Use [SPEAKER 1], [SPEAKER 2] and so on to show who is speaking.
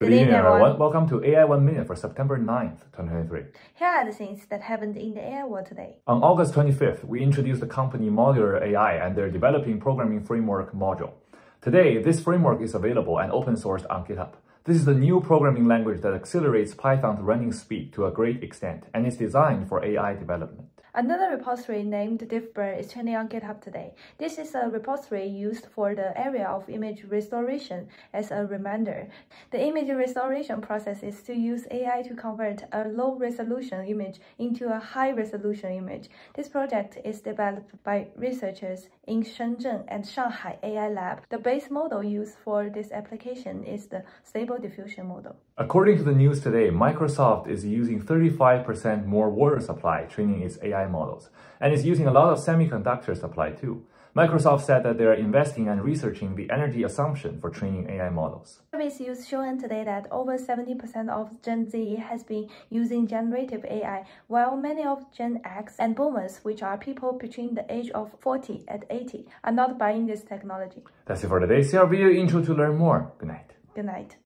[SPEAKER 1] Good evening, everyone. Welcome to AI 1 Minute for September 9th, 2023.
[SPEAKER 2] Here are the things that happened in the AI world today.
[SPEAKER 1] On August 25th, we introduced the company Modular AI and their developing programming framework Mojo. Today, this framework is available and open sourced on GitHub. This is the new programming language that accelerates Python's running speed to a great extent and is designed for AI development.
[SPEAKER 2] Another repository named DiffBIR is trending on GitHub today. This is a repository used for the area of image restoration as a reminder. The image restoration process is to use AI to convert a low resolution image into a high resolution image. This project is developed by researchers in Shenzhen and Shanghai AI Lab. The base model used for this application is the Stable Diffusion model.
[SPEAKER 1] According to the news today, Microsoft is using 35% more water supply training its AI models, and is using a lot of semiconductor supply too. Microsoft said that they are investing and researching the energy assumption for training AI models.
[SPEAKER 2] Surveys used shown today that over 70% of Gen Z has been using generative AI, while many of Gen X and Boomers, which are people between the age of 40 and 80, are not buying this technology.
[SPEAKER 1] That's it for today. See our video intro to learn more. Good night.
[SPEAKER 2] Good night.